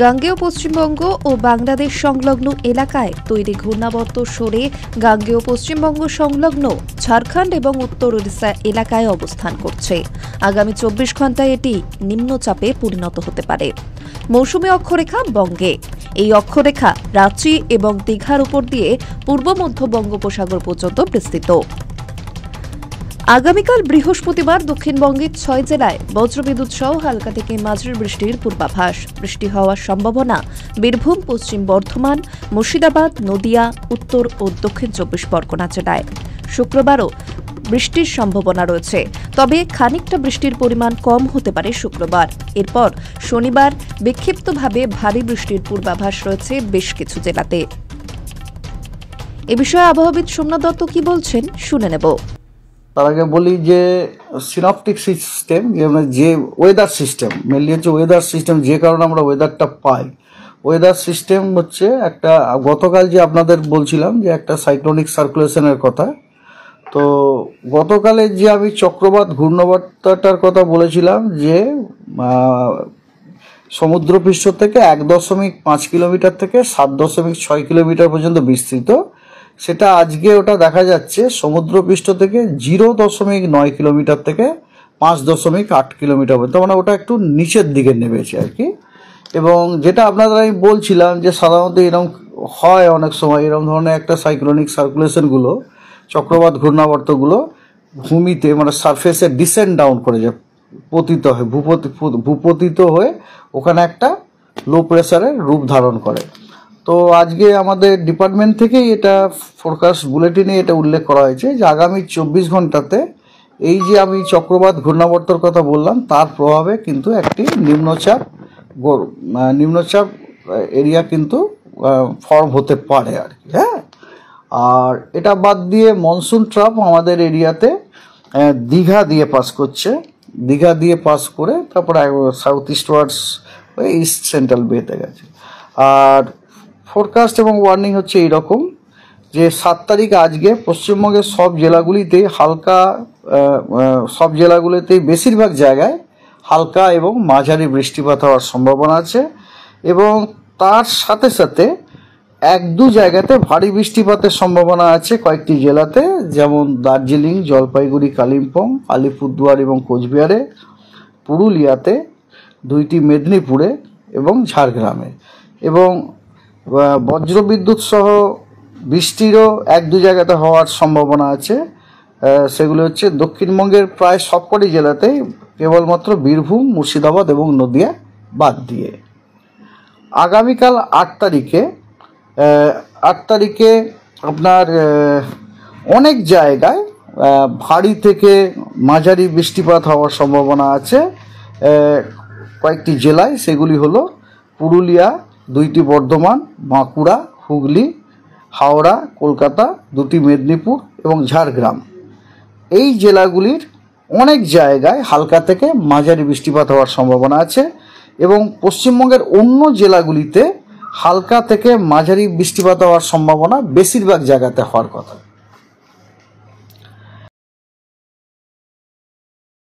গাঙ্গেয় পশ্চিমবঙ্গ ও বাংলাদেশ সংলগ্ন এলাকায় তৈরি ঘূর্ণাবর্ত সরে গাঙ্গেয় পশ্চিমবঙ্গ সংলগ্ন ঝাড়খণ্ড এবং উত্তর ওড়িশা এলাকায় অবস্থান করছে। আগামী চব্বিশ ঘন্টায় এটি নিম্নচাপে পরিণত হতে পারে। মৌসুমী অক্ষরেখা বঙ্গে। এই অক্ষরেখা রাঁচি এবং দীঘার উপর দিয়ে পূর্ব মধ্য বঙ্গোপসাগর পর্যন্ত বিস্তৃত। আগামীকাল বৃহস্পতিবার দক্ষিণবঙ্গের ছয় জেলায় বজ্রবিদ্যুৎ সহ হালকা থেকে মাঝারি বৃষ্টির পূর্বাভাস। বৃষ্টি হওয়ার সম্ভাবনা বীরভূম, পশ্চিম বর্ধমান, মুর্শিদাবাদ, নদিয়া, উত্তর ও দক্ষিণ চব্বিশ পরগনা জেলায়। শুক্রবারও বৃষ্টির সম্ভাবনা রয়েছে, তবে খানিকটা বৃষ্টির পরিমাণ কম হতে পারে শুক্রবার। এরপর শনিবার বিক্ষিপ্তভাবে ভারী বৃষ্টির পূর্বাভাস রয়েছে বেশ কিছু জেলাতে। এ বিষয়ে আবহাওয়াবিদ সোমনাথ দত্ত কি বলছেন শুনে নেব। তার আগে বলি যে সিনপটিক সিস্টেম যে ওয়েদার সিস্টেম মেনলি হচ্ছে ওয়েদার সিস্টেম যে কারণে আমরা ওয়েদারটা পাই। ওয়েদার সিস্টেম হচ্ছে একটা, গতকাল যে আপনাদের বলছিলাম যে একটা সাইক্লোনিক সার্কুলেশনের কথা, তো গতকালে যে আমি চক্রবাত ঘূর্ণবার্তাটার কথা বলেছিলাম যে সমুদ্রপৃষ্ঠ থেকে এক দশমিক পাঁচ কিলোমিটার থেকে সাত দশমিক ছয় কিলোমিটার পর্যন্ত বিস্তৃত সেটা আজকে ওটা দেখা যাচ্ছে সমুদ্রপৃষ্ঠ থেকে জিরো দশমিক নয় কিলোমিটার থেকে পাঁচ দশমিক আট কিলোমিটার পর্যন্ত মানে ওটা একটু নিচের দিকে নেমেছে আর কি। এবং যেটা আপনাদের আমি বলছিলাম যে সাধারণত এরকম হয় অনেক সময় এরকম ধরনের একটা সাইক্লোনিক সার্কুলেশনগুলো চক্রবাত ঘূর্ণাবর্তগুলো ভূমিতে মানে সারফেসে ডিসেন্ড ডাউন করে যায়, পতিত হয়, ভূপতি, ভূপতিত হয়ে ওখানে একটা লো প্রেশারের রূপ ধারণ করে। তো আজকে আমাদের ডিপার্টমেন্ট থেকেই এটা ফোরকাস্ট বুলেটিনে এটা উল্লেখ করা হয়েছে যে আগামী চব্বিশ ঘন্টাতে এই যে আমি চক্রবাত ঘূর্ণাবর্তর কথা বললাম, তার প্রভাবে কিন্তু একটি নিম্নচাপ নিম্নচাপ এরিয়া কিন্তু ফর্ম হতে পারে আর কি হ্যাঁ? আর এটা বাদ দিয়ে মনসুন ট্রাপ আমাদের এরিয়াতে দীঘা দিয়ে পাস করছে। দীঘা দিয়ে পাস করে তারপরে south eastwards east central বেতে গেছে। আর ফোরকাস্ট এবং ওয়ার্নিং হচ্ছে এইরকম যে সাত তারিখ আজকে পশ্চিমবঙ্গের সব জেলাগুলিতে হালকা সব জেলাগুলিতেই বেশিরভাগ জায়গায় হালকা এবং মাঝারি বৃষ্টিপাত হওয়ার সম্ভাবনা আছে এবং তার সাথে সাথে এক দু জায়গাতে ভারী বৃষ্টিপাতের সম্ভাবনা আছে কয়েকটি জেলাতে, যেমন দার্জিলিং, জলপাইগুড়ি, কালিম্পং, আলিপুরদুয়ার এবং কোচবিহারে, পুরুলিয়াতে, দুইটি মেদিনীপুরে এবং ঝাড়গ্রামে। এবং আহ, বজ্রবিদ্যুৎ সহ বৃষ্টিরও এক দু জায়গাতে হওয়ার সম্ভাবনা আছে। সেগুলো হচ্ছে দক্ষিণবঙ্গের প্রায় সবকটি জেলাতেই কেবলমাত্র বীরভূম মুর্শিদাবাদ এবং নদিয়া বাদ দিয়ে। আগামীকাল আট তারিখে আট তারিখে আপনার অনেক জায়গায় ভারী থেকে মাঝারি বৃষ্টিপাত হওয়ার সম্ভাবনা আছে। কয়েকটি জেলায় সেগুলি হলো পুরুলিয়া দুইটি বর্ধমান, বাঁকুড়া, হুগলি, হাওড়া, কলকাতা, দুটি মেদিনীপুর এবং ঝাড়গ্রাম। এই জেলাগুলির অনেক জায়গায় হালকা থেকে মাঝারি বৃষ্টিপাত হওয়ার সম্ভাবনা আছে এবং পশ্চিমবঙ্গের অন্য জেলাগুলিতে হালকা থেকে মাঝারি বৃষ্টিপাত হওয়ার সম্ভাবনা বেশিরভাগ জায়গাতে হওয়ার কথা।